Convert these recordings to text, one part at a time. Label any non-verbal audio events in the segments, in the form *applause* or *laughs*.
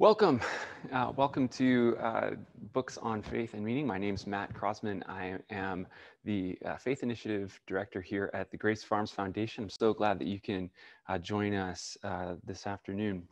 Welcome. Uh, welcome to uh, Books on Faith and Meaning. My name is Matt Croasmun. I am the uh, Faith Initiative Director here at the Grace Farms Foundation. I'm so glad that you can uh, join us uh, this afternoon.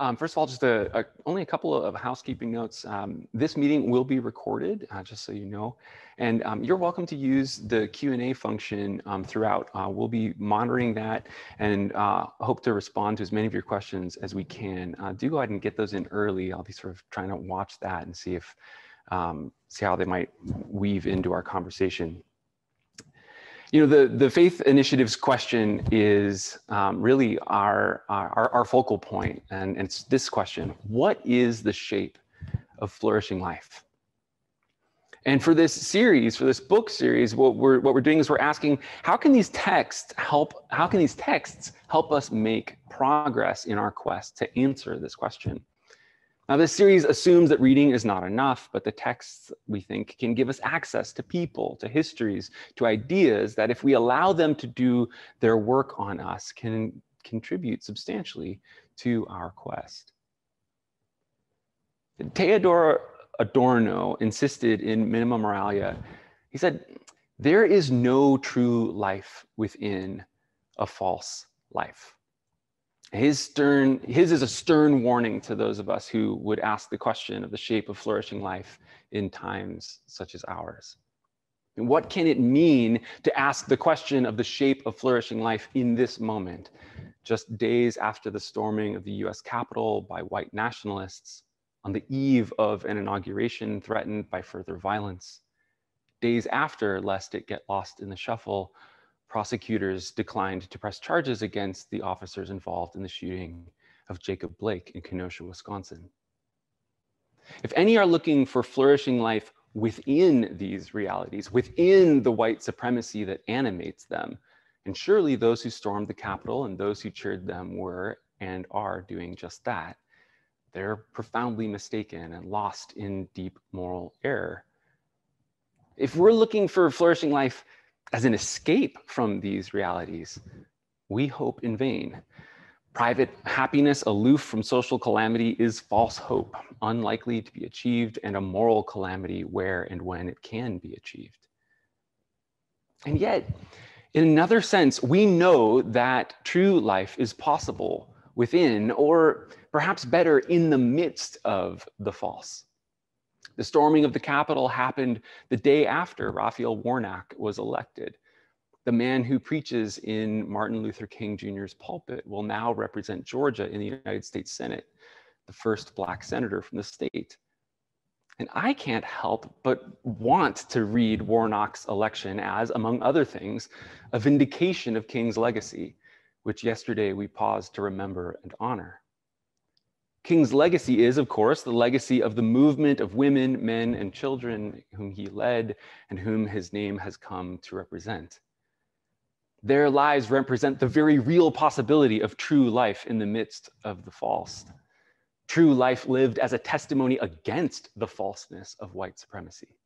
Um, first of all, just a, a, only a couple of housekeeping notes. Um, this meeting will be recorded, uh, just so you know, and um, you're welcome to use the Q&A function um, throughout. Uh, we'll be monitoring that and uh, hope to respond to as many of your questions as we can. Uh, do go ahead and get those in early. I'll be sort of trying to watch that and see if um, see how they might weave into our conversation you know, the, the faith initiatives question is um, really our, our, our, focal point, and, and it's this question, what is the shape of flourishing life? And for this series, for this book series, what we're, what we're doing is we're asking, how can these texts help, how can these texts help us make progress in our quest to answer this question? Now, this series assumes that reading is not enough, but the texts, we think, can give us access to people, to histories, to ideas that if we allow them to do their work on us, can contribute substantially to our quest. Theodor Adorno insisted in Minima Moralia, he said, there is no true life within a false life. His stern, his is a stern warning to those of us who would ask the question of the shape of flourishing life in times such as ours. And what can it mean to ask the question of the shape of flourishing life in this moment, just days after the storming of the US Capitol by white nationalists, on the eve of an inauguration threatened by further violence, days after, lest it get lost in the shuffle, prosecutors declined to press charges against the officers involved in the shooting of Jacob Blake in Kenosha, Wisconsin. If any are looking for flourishing life within these realities, within the white supremacy that animates them, and surely those who stormed the Capitol and those who cheered them were and are doing just that, they're profoundly mistaken and lost in deep moral error. If we're looking for flourishing life as an escape from these realities, we hope in vain. Private happiness aloof from social calamity is false hope, unlikely to be achieved, and a moral calamity where and when it can be achieved. And yet, in another sense, we know that true life is possible within, or perhaps better, in the midst of the false. The storming of the Capitol happened the day after Raphael Warnock was elected. The man who preaches in Martin Luther King Jr.'s pulpit will now represent Georgia in the United States Senate, the first Black senator from the state. And I can't help but want to read Warnock's election as, among other things, a vindication of King's legacy, which yesterday we paused to remember and honor. King's legacy is, of course, the legacy of the movement of women, men, and children whom he led and whom his name has come to represent. Their lives represent the very real possibility of true life in the midst of the false. True life lived as a testimony against the falseness of white supremacy.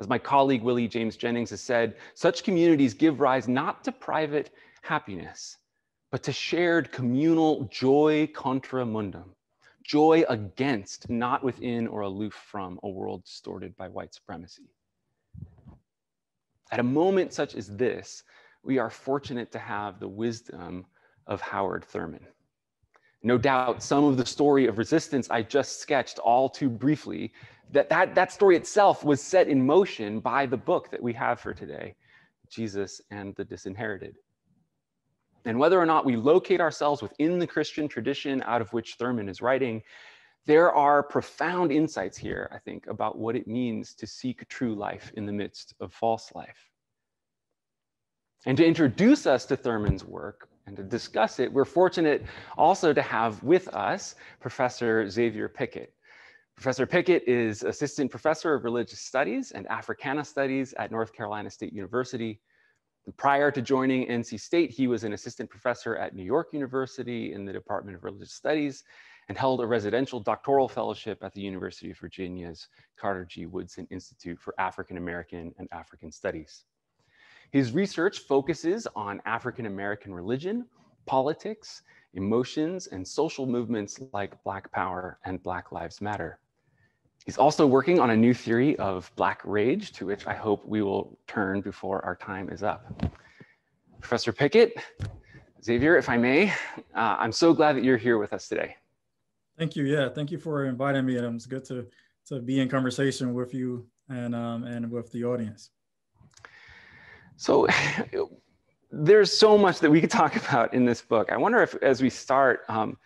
As my colleague Willie James Jennings has said, such communities give rise not to private happiness, but to shared communal joy contra mundum joy against, not within or aloof from, a world distorted by white supremacy. At a moment such as this, we are fortunate to have the wisdom of Howard Thurman. No doubt some of the story of resistance I just sketched all too briefly, that, that, that story itself was set in motion by the book that we have for today, Jesus and the Disinherited. And whether or not we locate ourselves within the Christian tradition out of which Thurman is writing, there are profound insights here, I think, about what it means to seek true life in the midst of false life. And to introduce us to Thurman's work and to discuss it, we're fortunate also to have with us Professor Xavier Pickett. Professor Pickett is Assistant Professor of Religious Studies and Africana Studies at North Carolina State University Prior to joining NC State, he was an assistant professor at New York University in the Department of Religious Studies and held a residential doctoral fellowship at the University of Virginia's Carter G. Woodson Institute for African American and African Studies. His research focuses on African American religion, politics, emotions, and social movements like Black Power and Black Lives Matter. He's also working on a new theory of Black rage, to which I hope we will turn before our time is up. Professor Pickett, Xavier, if I may, uh, I'm so glad that you're here with us today. Thank you. Yeah, thank you for inviting me. And it's good to, to be in conversation with you and, um, and with the audience. So *laughs* there's so much that we could talk about in this book. I wonder if, as we start, um,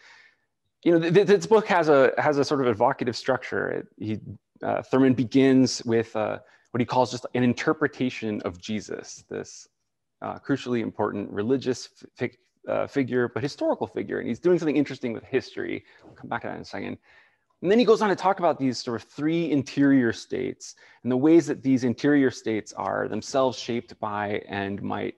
you know, th th this book has a has a sort of evocative structure. It, he uh, Thurman begins with uh, what he calls just an interpretation of Jesus, this uh, crucially important religious uh, figure, but historical figure. And he's doing something interesting with history. We'll come back to that in a second. And then he goes on to talk about these sort of three interior states and the ways that these interior states are themselves shaped by and might,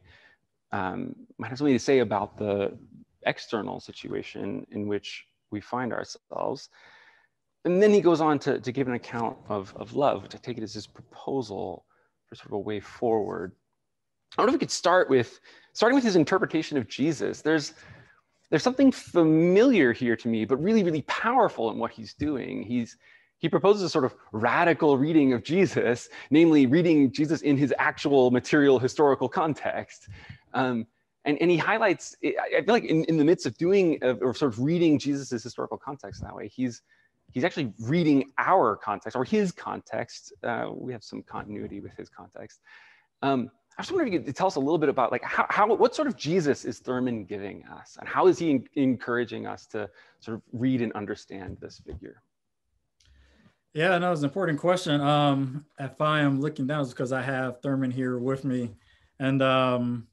um, might have something to say about the external situation in which we find ourselves. And then he goes on to, to give an account of, of love, which I take it as his proposal for sort of a way forward. I wonder if we could start with starting with his interpretation of Jesus. There's there's something familiar here to me, but really, really powerful in what he's doing. He's he proposes a sort of radical reading of Jesus, namely reading Jesus in his actual material historical context. Um, and, and he highlights, I feel like in, in the midst of doing, or sort of reading Jesus's historical context that way, he's, he's actually reading our context or his context. Uh, we have some continuity with his context. Um, I just wonder if you could tell us a little bit about like how, how what sort of Jesus is Thurman giving us and how is he encouraging us to sort of read and understand this figure? Yeah, no, it's an important question. Um, if I am looking down, it's because I have Thurman here with me, and um,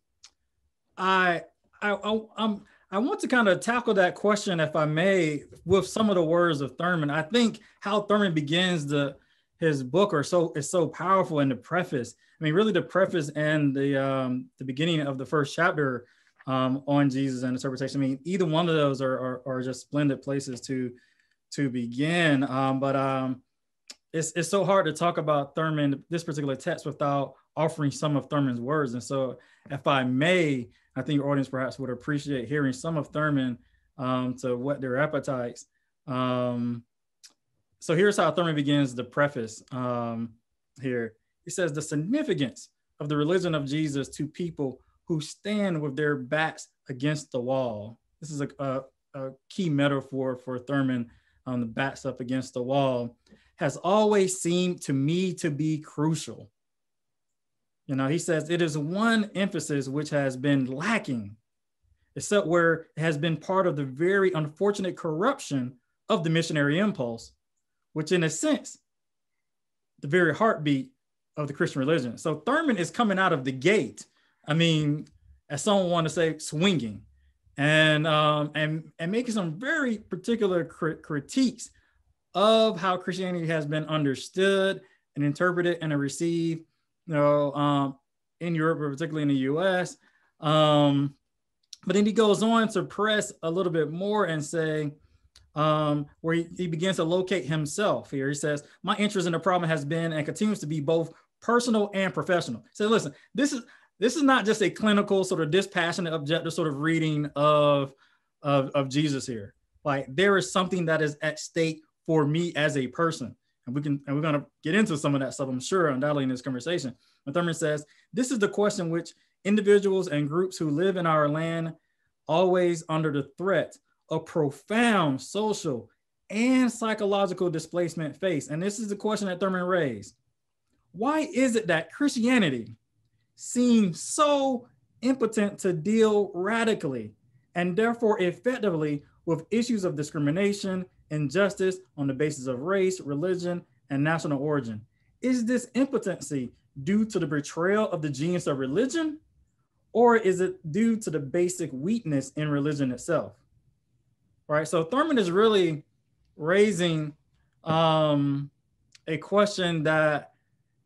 I, I, I'm, I want to kind of tackle that question, if I may, with some of the words of Thurman. I think how Thurman begins the his book are so is so powerful in the preface. I mean, really, the preface and the um, the beginning of the first chapter um, on Jesus and interpretation. I mean, either one of those are are, are just splendid places to to begin. Um, but um, it's it's so hard to talk about Thurman this particular text without offering some of Thurman's words. And so, if I may, I think your audience perhaps would appreciate hearing some of Thurman um, to whet their appetites. Um, so here's how Thurman begins the preface um, here. He says, The significance of the religion of Jesus to people who stand with their backs against the wall. This is a, a, a key metaphor for Thurman on um, the backs up against the wall, has always seemed to me to be crucial. You know, he says it is one emphasis which has been lacking, except where it has been part of the very unfortunate corruption of the missionary impulse which in a sense, the very heartbeat of the Christian religion. So Thurman is coming out of the gate. I mean, as someone want to say, swinging, and um, and and making some very particular crit- critiques of how Christianity has been understood and interpreted and received, you know, um, in Europe, particularly in the U.S. Um, but then he goes on to press a little bit more and say, um, where he, he begins to locate himself here. He says, My interest in the problem has been and continues to be both personal and professional. So listen, this is this is not just a clinical sort of dispassionate objective sort of reading of, of, of Jesus here. Like there is something that is at stake for me as a person. And we can and we're gonna get into some of that stuff, I'm sure, undoubtedly in this conversation. Thurman says, this is the question which individuals and groups who live in our land always under the threat of profound social and psychological displacement face. And this is the question that Thurman raised. Why is it that Christianity seems so impotent to deal radically and therefore effectively with issues of discrimination, injustice on the basis of race, religion, and national origin? Is this impotency due to the betrayal of the genius of religion, or is it due to the basic weakness in religion itself? right? So Thurman is really raising um, a question that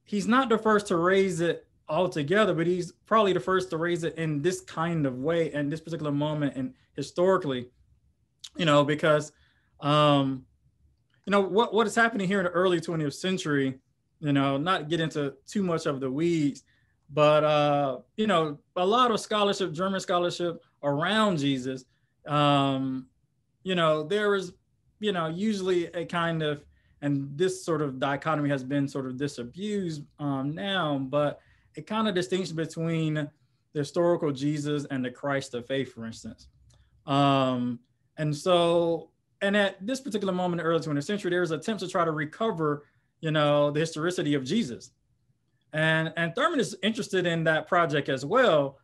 he's not the first to raise it altogether, but he's probably the first to raise it in this kind of way and this particular moment and historically, you know, because um, you know what what is happening here in the early 20th century, you know, not get into too much of the weeds, but uh, you know, a lot of scholarship, German scholarship around Jesus, um, you know, there is, you know, usually a kind of, and this sort of dichotomy has been sort of disabused um, now, but a kind of distinction between the historical Jesus and the Christ of faith, for instance. Um, and so, and at this particular moment in the early 20th century, there was attempts to try to recover, you know, the historicity of Jesus. And and Thurman is interested in that project as well,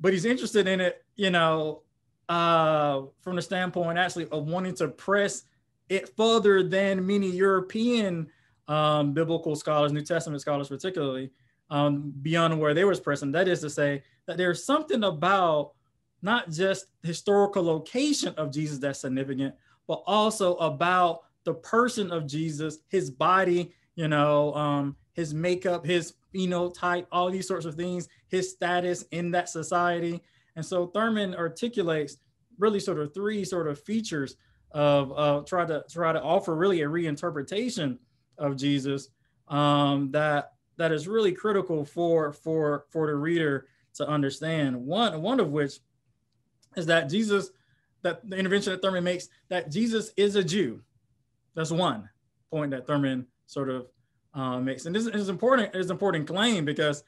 but he's interested in it, you know, uh, from the standpoint actually of wanting to press it further than many European um, biblical scholars, New Testament scholars particularly, um, beyond where they was pressing. That is to say that there's something about not just historical location of Jesus that's significant, but also about the person of Jesus, his body, you know, um, his makeup, his phenotype, all these sorts of things, his status in that society. And so Thurman articulates really sort of three sort of features of uh, try to try to offer really a reinterpretation of Jesus um, that that is really critical for for for the reader to understand. One one of which is that Jesus that the intervention that Thurman makes that Jesus is a Jew. That's one point that Thurman sort of uh, makes, and this is important. It's an important claim because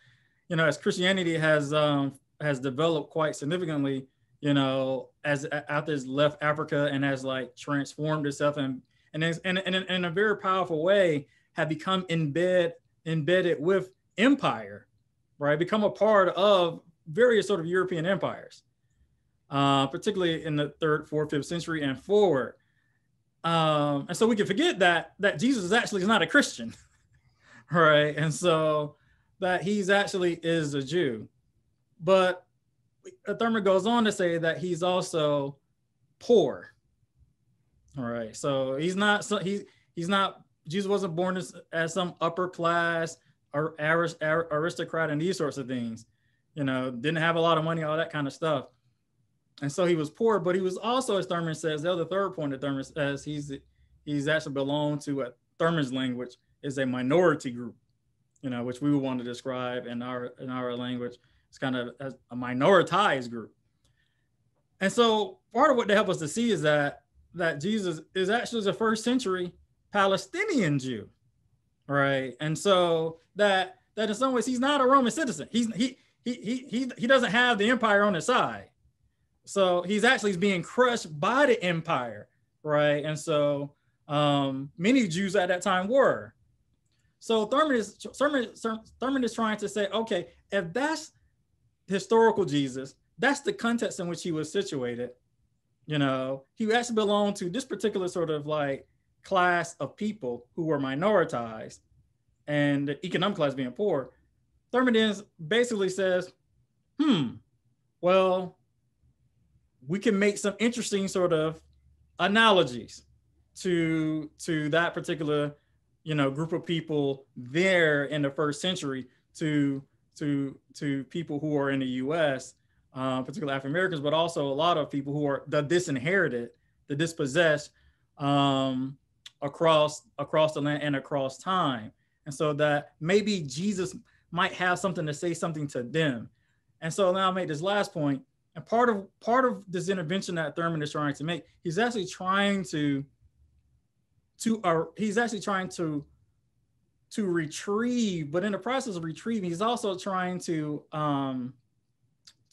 you know as Christianity has um, has developed quite significantly, you know, as after it's left Africa and has like transformed itself and and and, and in a very powerful way have become embed embedded with empire, right? Become a part of various sort of European empires, uh, particularly in the third, fourth, fifth century and forward. Um, and so we can forget that that Jesus is actually is not a Christian, *laughs* right? And so that he's actually is a Jew. But Thurman goes on to say that he's also poor. All right. So he's not so he's he's not Jesus wasn't born as, as some upper class or aristocrat and these sorts of things. You know, didn't have a lot of money, all that kind of stuff. And so he was poor, but he was also, as Thurman says, the other third point that Thurman says he's he's actually belonged to what Thurman's language is a minority group, you know, which we would want to describe in our in our language. It's kind of a minoritized group. And so part of what they help us to see is that that Jesus is actually the first century Palestinian Jew, right? And so that that in some ways he's not a Roman citizen. He's he he he he, he doesn't have the empire on his side. So he's actually being crushed by the empire, right? And so um, many Jews at that time were. So Thurman is Thurman, Thurman is trying to say, okay, if that's historical Jesus, that's the context in which he was situated. You know, he actually belonged to this particular sort of like class of people who were minoritized and the economic class being poor. Thurman basically says, hmm, well, we can make some interesting sort of analogies to to that particular you know group of people there in the first century to to to people who are in the U.S., uh, particularly African Americans, but also a lot of people who are the disinherited, the dispossessed um, across across the land and across time, and so that maybe Jesus might have something to say something to them. And so now I'll make this last point. And part of part of this intervention that Thurman is trying to make, he's actually trying to to uh, he's actually trying to to retrieve, but in the process of retrieving, he's also trying to um,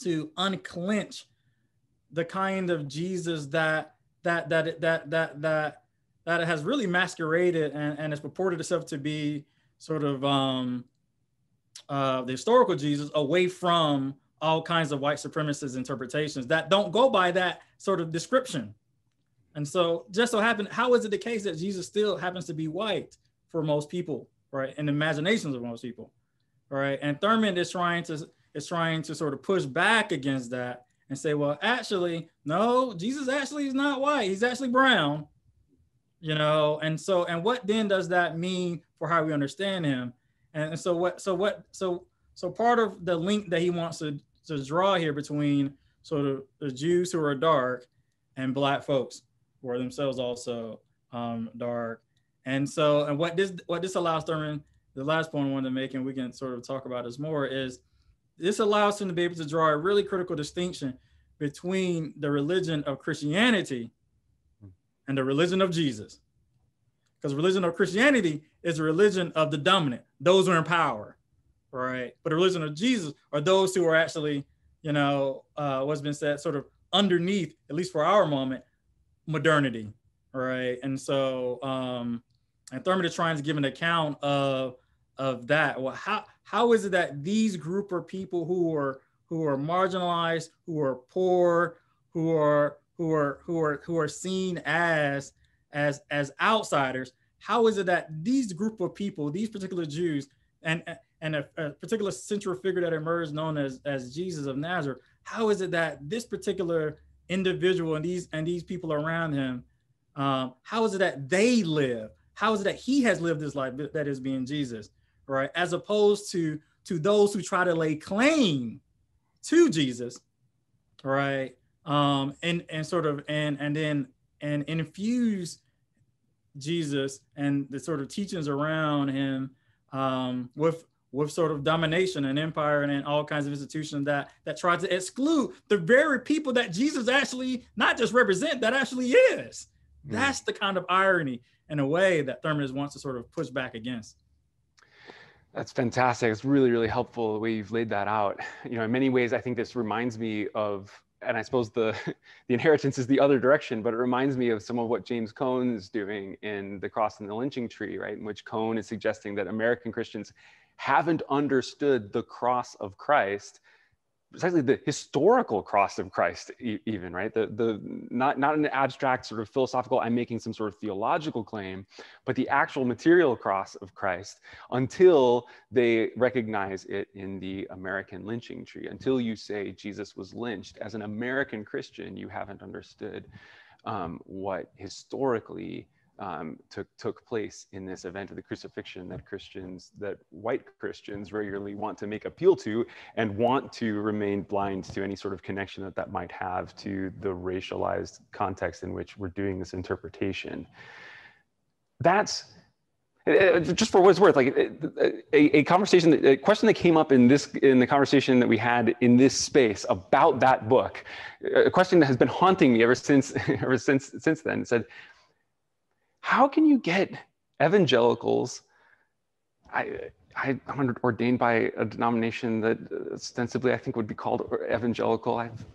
to unclench the kind of Jesus that that that that that that that has really masqueraded and, and has purported itself to be sort of um, uh, the historical Jesus away from all kinds of white supremacist interpretations that don't go by that sort of description. And so, just so happened, how is it the case that Jesus still happens to be white for most people, right? And imaginations of most people, right? And Thurman is trying to is trying to sort of push back against that and say, well, actually, no, Jesus actually is not white; he's actually brown, you know. And so, and what then does that mean for how we understand him? And so, what? So what? So so part of the link that he wants to to draw here between sort of the Jews who are dark and black folks who are themselves also um, dark. And so, and what this what this allows Thurman, the last point I wanted to make, and we can sort of talk about this more, is this allows him to be able to draw a really critical distinction between the religion of Christianity and the religion of Jesus. Because religion of Christianity is a religion of the dominant, those who are in power, right? But the religion of Jesus are those who are actually, you know, uh, what's been said, sort of underneath, at least for our moment, modernity, right? And so, um, and Thurman is trying to give an account of of that. Well, how how is it that these group of people who are who are marginalized, who are poor, who are who are who are who are seen as as as outsiders, how is it that these group of people, these particular Jews, and and a, a particular central figure that emerged known as as Jesus of Nazareth, how is it that this particular individual and these and these people around him, um, how is it that they live? How is it that he has lived this life that is being Jesus, right? As opposed to to those who try to lay claim to Jesus, right? Um, and and sort of and and then and infuse Jesus and the sort of teachings around him um, with with sort of domination and empire and, and all kinds of institutions that that try to exclude the very people that Jesus actually not just represent, that actually is. Mm. That's the kind of irony in a way that Thurman wants to sort of push back against. That's fantastic. It's really, really helpful the way you've laid that out. You know, in many ways, I think this reminds me of, and I suppose the *laughs* the inheritance is the other direction, but it reminds me of some of what James Cone is doing in The Cross and the Lynching Tree, right? In which Cone is suggesting that American Christians haven't understood the cross of Christ, precisely the historical cross of Christ, even right? The the not not an abstract sort of philosophical. I'm making some sort of theological claim, but the actual material cross of Christ. Until they recognize it in the American lynching tree, until you say Jesus was lynched as an American Christian, you haven't understood um, what historically um, took took place in this event of the crucifixion that Christians, that white Christians regularly want to make appeal to and want to remain blind to any sort of connection that that might have to the racialized context in which we're doing this interpretation. That's eh, eh, just for what it's worth, like eh, a, a conversation, a question that came up in this in the conversation that we had in this space about that book, a question that has been haunting me ever since *laughs* ever since since then. said, how can you get evangelicals? I, I, am ordained by a denomination that ostensibly I think would be called evangelical. I have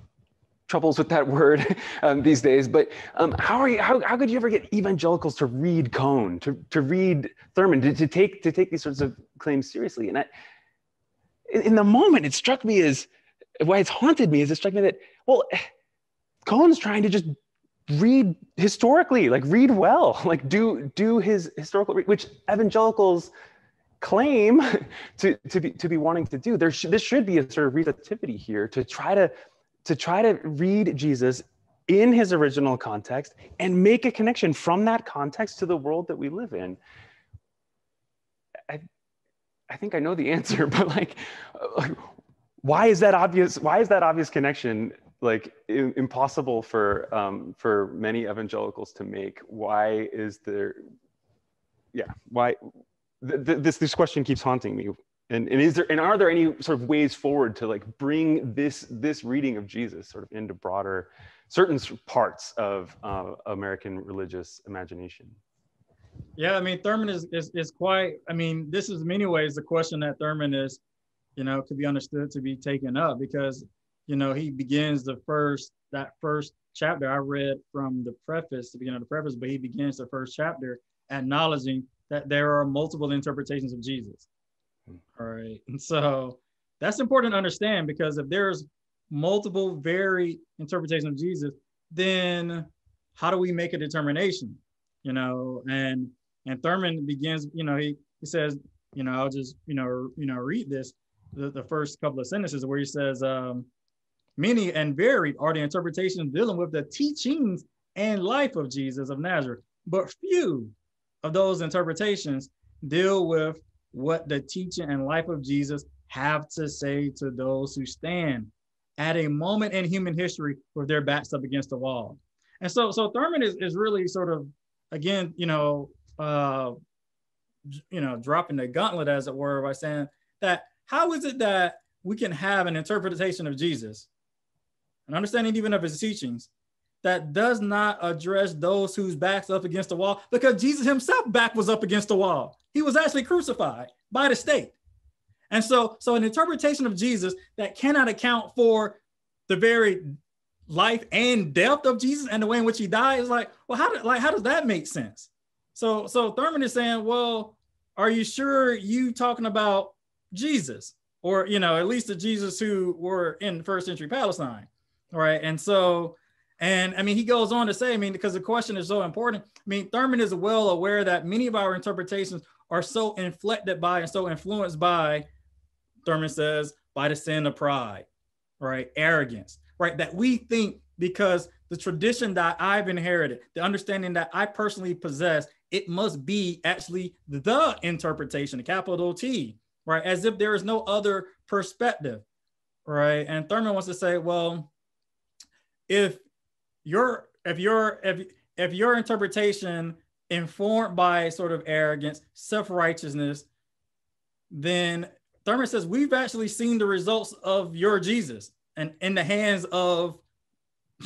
troubles with that *laughs* word um, these days, but um, how are you, how, how could you ever get evangelicals to read Cone, to, to read Thurman, to, to take, to take these sorts of claims seriously? And I, in, in the moment, it struck me as, why it's haunted me is it struck me that, well, Cone's trying to just read historically like read well *laughs* like do do his historical which evangelicals claim *laughs* to to be to be wanting to do. There should this should be a sort of receptivity here to try to to try to read jesus in his original context and make a connection from that context to the world that we live in. I i think i know the *laughs* answer but like, like why is that obvious why is that obvious connection like impossible for um, for many evangelicals to make. Why is there? Yeah, why? Th- th- this this question keeps haunting me. And, and is there and are there any sort of ways forward to like bring this this reading of Jesus sort of into broader certain parts of uh, American religious imagination? Yeah, I mean Thurman is, is is quite. I mean, this is many ways the question that Thurman is, you know, could be understood to be taken up because you know, he begins the first, that first chapter I read from the preface, the beginning of the preface, but he begins the first chapter acknowledging that there are multiple interpretations of Jesus. Hmm. All right. And so that's important to understand because if there's multiple varied interpretations of Jesus, then how do we make a determination? You know, and and Thurman begins, you know, he he says, you know, I'll just, you know, you know, read this, the, the first couple of sentences where he says, um, Many and varied are the interpretations dealing with the teachings and life of Jesus of Nazareth, but few of those interpretations deal with what the teaching and life of Jesus have to say to those who stand at a moment in human history with their backs up against the wall. And so, so Thurman is, is really sort of, again, you know, uh, you know, dropping the gauntlet, as it were, by saying that how is it that we can have an interpretation of Jesus, an understanding even of his teachings, that does not address those whose backs up against the wall, because Jesus himself back was up against the wall. He was actually crucified by the state. And so, so an interpretation of Jesus that cannot account for the very life and death of Jesus and the way in which he died is like, well, how like how does that make sense? So so Thurman is saying, well, are you sure you talking about Jesus? Or you know, at least the Jesus who were in first century Palestine. Right. And so and I mean, he goes on to say, I mean, because the question is so important. I mean, Thurman is well aware that many of our interpretations are so inflected by and so influenced by, Thurman says, by the sin of pride, right? Arrogance, right? That we think because the tradition that I've inherited, the understanding that I personally possess, it must be actually the interpretation, the capital T, right? As if there is no other perspective, right? And Thurman wants to say, well, if your if your if if your interpretation informed by sort of arrogance, self-righteousness, then Thurman says we've actually seen the results of your Jesus and in the hands of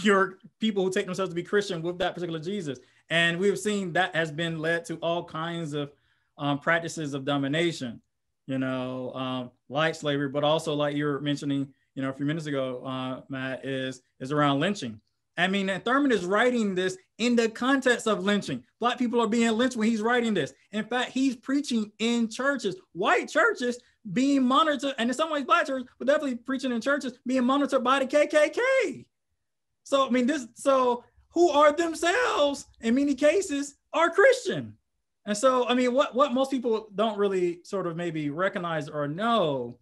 your people who take themselves to be Christian with that particular Jesus. And we've seen that has been led to all kinds of um, practices of domination, you know, um, like slavery, but also like you were mentioning, you know, a few minutes ago, uh, Matt, is is around lynching. I mean, and Thurman is writing this in the context of lynching. Black people are being lynched when he's writing this. In fact, he's preaching in churches, white churches being monitored, and in some ways, black churches, but definitely preaching in churches being monitored by the KKK. So, I mean, this, so who are themselves in many cases are Christian. And so, I mean, what, what most people don't really sort of maybe recognize or know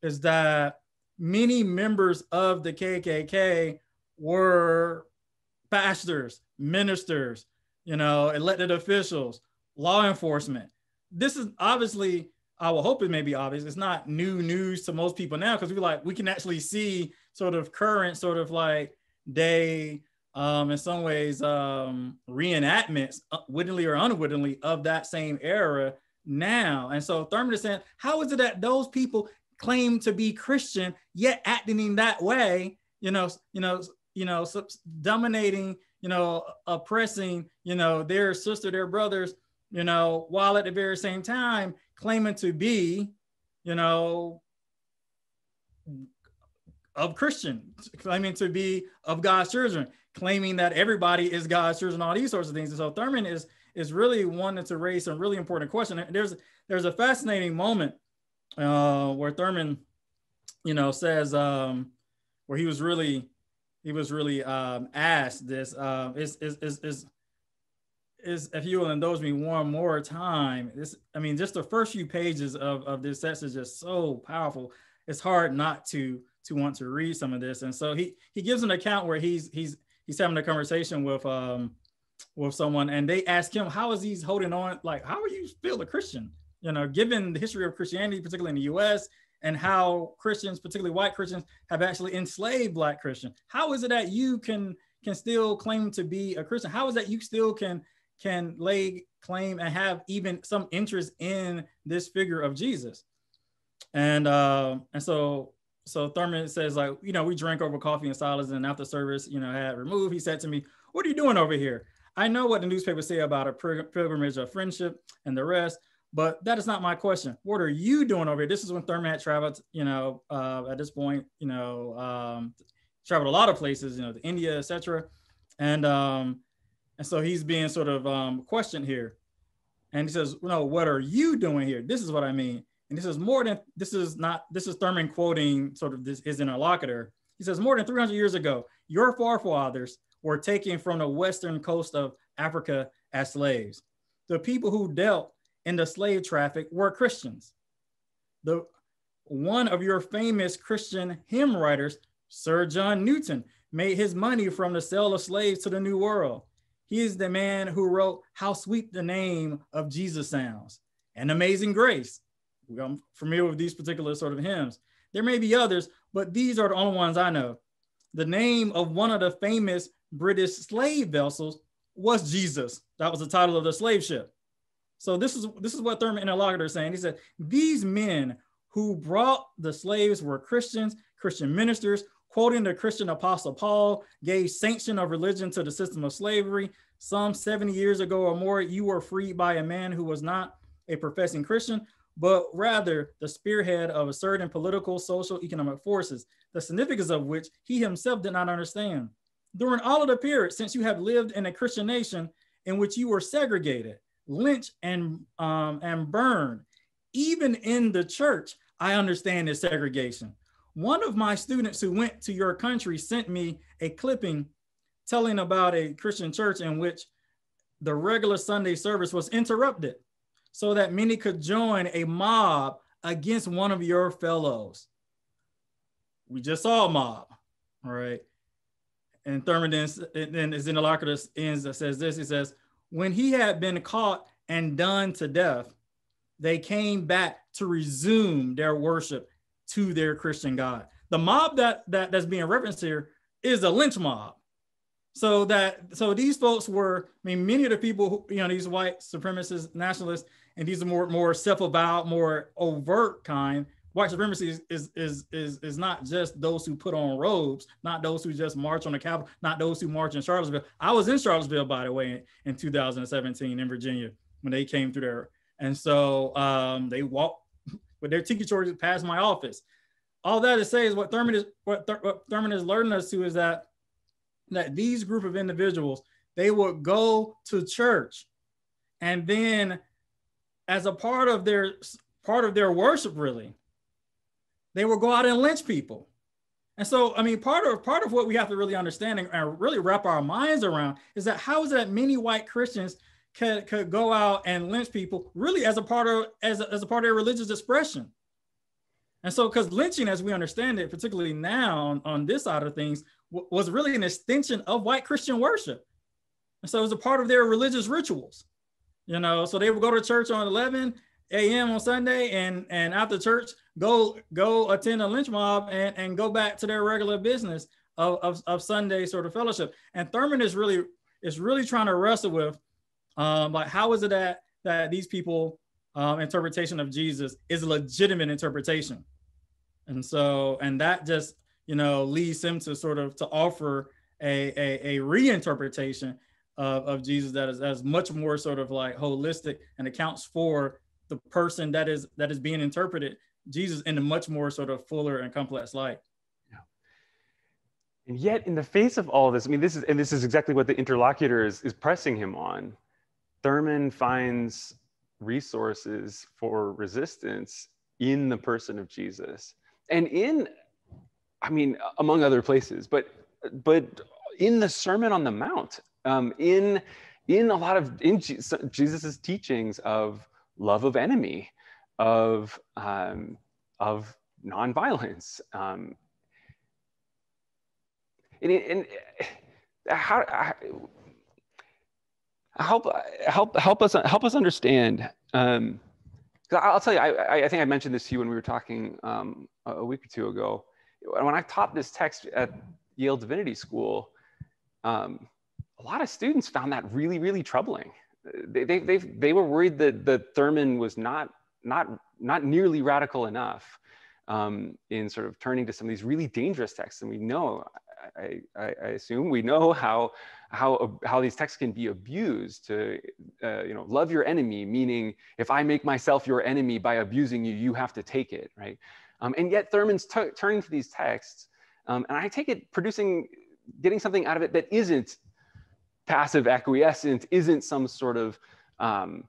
is that many members of the KKK were pastors, ministers, you know, elected officials, law enforcement. This is obviously, I will hope it may be obvious. It's not new news to most people now because we like we can actually see sort of current, sort of like day, um, in some ways, um, reenactments, uh, wittingly or unwittingly, of that same era now. And so Thurman is saying, how is it that those people claim to be Christian yet acting in that way? You know, you know, you know, dominating, you know, oppressing, you know, their sister, their brothers, you know, while at the very same time claiming to be, you know, of Christian, claiming to be of God's children, claiming that everybody is God's children, all these sorts of things. And so Thurman is is really wanting to raise some really important question. There's there's a fascinating moment uh, where Thurman, you know, says um, where he was really he was really um, asked this uh, is, is, is, is, is, if you will indulge me one more time, this, I mean, just the first few pages of, of this text is just so powerful. It's hard not to, to want to read some of this. And so he, he gives an account where he's, he's, he's having a conversation with, um, with someone and they ask him, how is he holding on? Like, how are you still a Christian? You know, given the history of Christianity, particularly in the US, and how Christians, particularly white Christians, have actually enslaved black Christians. How is it that you can can still claim to be a Christian? How is that you still can can lay claim and have even some interest in this figure of Jesus? And uh, and so so Thurman says like you know we drank over coffee and salads and after service you know had removed. He said to me, "What are you doing over here?" I know what the newspapers say about a pilgrimage of friendship and the rest, but that is not my question. What are you doing over here? This is when Thurman had traveled, you know, uh, at this point, you know, um, traveled a lot of places, you know, to India, etc. And um, and so he's being sort of um, questioned here. And he says, no, what are you doing here? This is what I mean. And this is more than this is not this is Thurman quoting sort of this his interlocutor. He says, more than 300 years ago, your forefathers were taken from the western coast of Africa as slaves. The people who dealt in the slave traffic were Christians. The one of your famous Christian hymn writers, Sir John Newton, made his money from the sale of slaves to the New World. He is the man who wrote How Sweet the Name of Jesus Sounds and Amazing Grace. I'm familiar with these particular sort of hymns. There may be others, but these are the only ones I know. The name of one of the famous British slave vessels was Jesus. That was the title of the slave ship. So this is this is what Thurman interlocutor is saying. He said, these men who brought the slaves were Christians, Christian ministers, quoting the Christian apostle Paul, gave sanction of religion to the system of slavery. Some 70 years ago or more, you were freed by a man who was not a professing Christian, but rather the spearhead of a certain political, social, economic forces, the significance of which he himself did not understand. During all of the period since you have lived in a Christian nation in which you were segregated, lynched, and, um, and burn even in the church, I understand this segregation. One of my students who went to your country sent me a clipping telling about a Christian church in which the regular Sunday service was interrupted so that many could join a mob against one of your fellows. We just saw a mob, right? And Thurman then, then is in the locker ends that says this. He says, when he had been caught and done to death, they came back to resume their worship to their Christian God. The mob that, that that's being referenced here is a lynch mob. So that so these folks were, I mean, many of the people, who, you know, these white supremacists, nationalists, and these are more more self-avowed, more overt kind. White supremacy is, is is is is not just those who put on robes, not those who just march on the Capitol, not those who march in Charlottesville. I was in Charlottesville, by the way, in, in 2017 in Virginia when they came through there, and so um, they walked *laughs* with their tiki torches past my office. All that to say is what Thurman is what, Thur- what Thurman is learning us to is that that these group of individuals they would go to church and then as a part of their part of their worship really they will go out and lynch people. And so i mean part of part of what we have to really understand and really wrap our minds around is that how is it that many white christians could, could go out and lynch people really as a part of as a, as a part of their religious expression? And so because lynching as we understand it particularly now on, on this side of things w- was really an extension of white christian worship. And so it was a part of their religious rituals you know, so they would go to church on 11 a.m. on Sunday and and after church go go attend a lynch mob and, and go back to their regular business of, of, of Sunday sort of fellowship. And Thurman is really is really trying to wrestle with um, like how is it that that these people um, interpretation of Jesus is a legitimate interpretation. And so and that just you know leads him to sort of to offer a, a, a reinterpretation of, of Jesus that is as much more sort of like holistic and accounts for the person that is that is being interpreted Jesus in a much more sort of fuller and complex light. And yet, in the face of all this, I mean, this is and this is exactly what the interlocutor is, is pressing him on. Thurman finds resources for resistance in the person of Jesus, and in, I mean, among other places, but but in the Sermon on the Mount um, in in a lot of in Jesus's teachings of love of enemy, of um, of nonviolence. Um, and, and how, how help help help us help us understand. Um, I'll tell you, I, I think I mentioned this to you when we were talking um, a week or two ago. When I taught this text at Yale Divinity School, um, a lot of students found that really, really troubling. They, they, they, they were worried that, that Thurman was not, not, not nearly radical enough um, in sort of turning to some of these really dangerous texts. And we know, I, I, I assume, we know how, how, how these texts can be abused to, uh, you know, love your enemy, meaning if I make myself your enemy by abusing you, you have to take it, right? Um, and yet Thurman's turning to these texts, um, and I take it producing, getting something out of it that isn't passive acquiescence isn't some sort of um,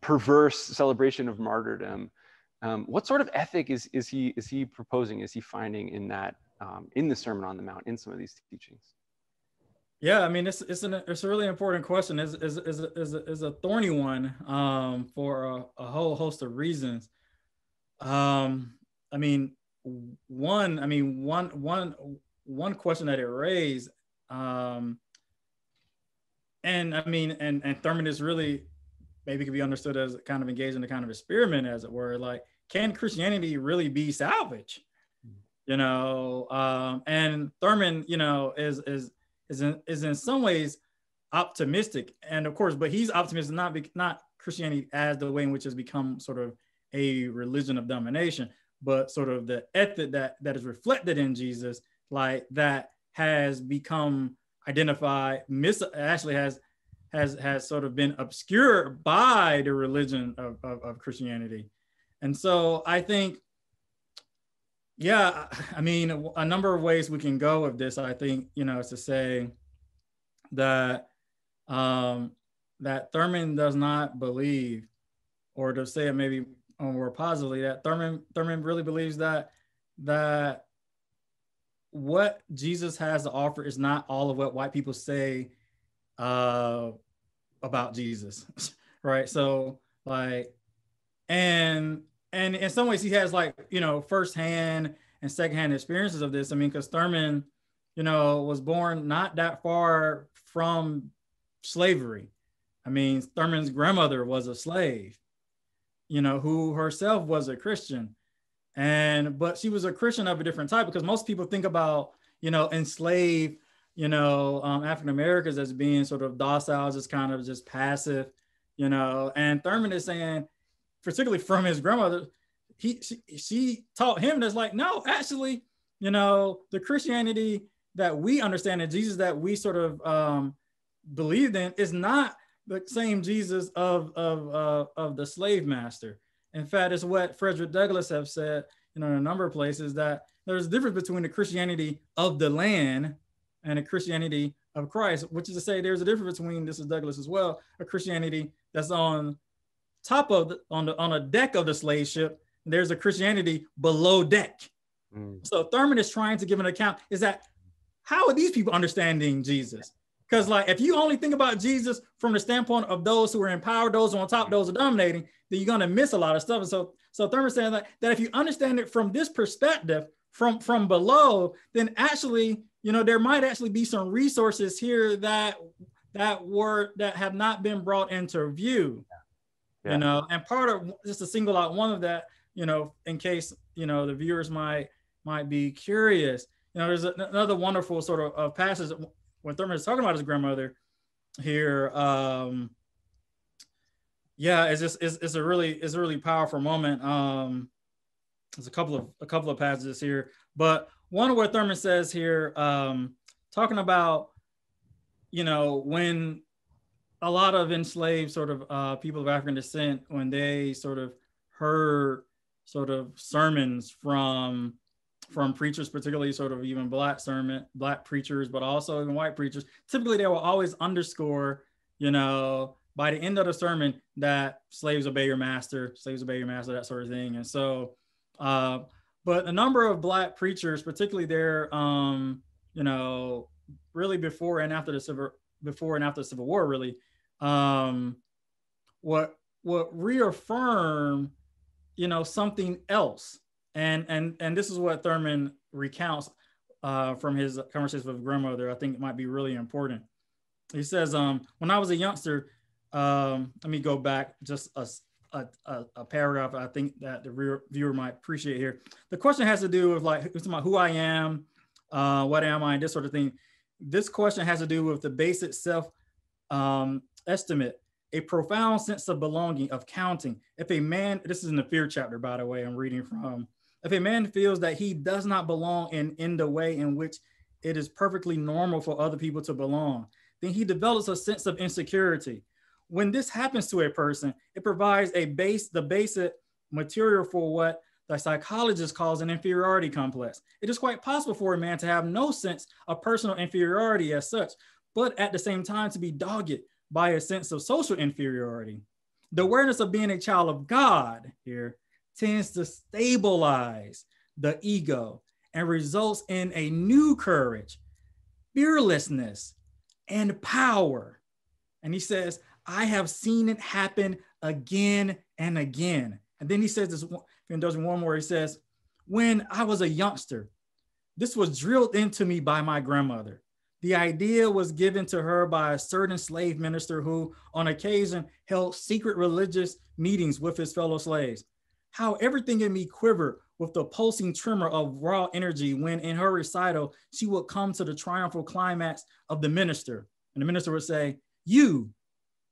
perverse celebration of martyrdom. Um, what sort of ethic is, is, he, is he proposing, is he finding in that, um, in the Sermon on the Mount, in some of these teachings? Yeah, I mean, it's, it's, an, it's a really important question. It's, it's, it's, a, it's, a, it's a thorny one um, for a, a, whole host of reasons. Um, I mean, one, I mean, one, one, one question that it raised um, and I mean, and and Thurman is really maybe could be understood as kind of engaged in a kind of experiment, as it were. Like, can Christianity really be salvaged? You know, um, and Thurman, you know, is is is in, is in some ways optimistic, and of course, but he's optimistic not be, not Christianity as the way in which has become sort of a religion of domination, but sort of the ethic that that is reflected in Jesus, like that has become identified, mis actually has has has sort of been obscured by the religion of, of, of Christianity. And so I think, yeah, I mean, a number of ways we can go with this, I think, you know, is to say that um, that Thurman does not believe, or to say it maybe more positively, that Thurman Thurman really believes that that what Jesus has to offer is not all of what white people say uh, about Jesus, *laughs* right? So like, and and in some ways he has like you know firsthand and secondhand experiences of this. I mean, because Thurman, you know, was born not that far from slavery. I mean, Thurman's grandmother was a slave, you know, who herself was a Christian. And but she was a Christian of a different type because most people think about, you know, enslaved, you know, um, African Americans as being sort of docile, just kind of just passive, you know. And Thurman is saying, particularly from his grandmother, he she, she taught him that's like, no, actually, you know, the Christianity that we understand and Jesus that we sort of um, believed in is not the same Jesus of of uh, of the slave master. In fact, it's what Frederick Douglass have said, you know, in a number of places that there's a difference between the Christianity of the land and a Christianity of Christ, which is to say there's a difference between this is Douglass as well, a Christianity that's on top of the, on the on a deck of the slave ship. There's a Christianity below deck. Mm. So Thurman is trying to give an account is that how are these people understanding Jesus? Because like if you only think about Jesus from the standpoint of those who are in power, those who are on top, those who are dominating, then you're gonna miss a lot of stuff. And so so Thurman saying that, that if you understand it from this perspective, from from below, then actually, you know, there might actually be some resources here that that were that have not been brought into view. Yeah. You know, and part of just to single out one of that, you know, in case you know the viewers might might be curious. You know, there's another wonderful sort of, of passage when Thurman is talking about his grandmother here, um, yeah, it's just it's, it's a really it's a really powerful moment. Um, there's a couple of a couple of passages here, but one where Thurman says here, um, talking about you know when a lot of enslaved sort of uh, people of African descent when they sort of heard sort of sermons from from preachers, particularly sort of even black sermon, black preachers, but also even white preachers. Typically, they will always underscore, you know, by the end of the sermon that slaves obey your master, slaves obey your master, that sort of thing. And so, uh, but a number of black preachers, particularly there, um, you know, really before and after the civil, before and after the Civil War, really, um, what what reaffirm, you know, something else and and and this is what Thurman recounts uh, from his conversation with grandmother. I think it might be really important. He says, um, "When I was a youngster, um, let me go back just a, a, a, paragraph. I think that the viewer might appreciate here. The question has to do with like about who I am, uh, what am I, and this sort of thing. This question has to do with the basic self um, estimate a profound sense of belonging, of counting. If a man, this is in the fear chapter, by the way, I'm reading from. If a man feels that he does not belong in, in the way in which it is perfectly normal for other people to belong, then he develops a sense of insecurity. When this happens to a person, it provides a base, the basic material for what the psychologist calls an inferiority complex. It is quite possible for a man to have no sense of personal inferiority as such, but at the same time to be dogged by a sense of social inferiority. The awareness of being a child of God here tends to stabilize the ego and results in a new courage, fearlessness, and power. And he says, I have seen it happen again and again. And then he says this, and does one more, he says, when I was a youngster, this was drilled into me by my grandmother. The idea was given to her by a certain slave minister who, on occasion, held secret religious meetings with his fellow slaves how everything in me quivered with the pulsing tremor of raw energy when in her recital, she would come to the triumphal climax of the minister. And the minister would say, You,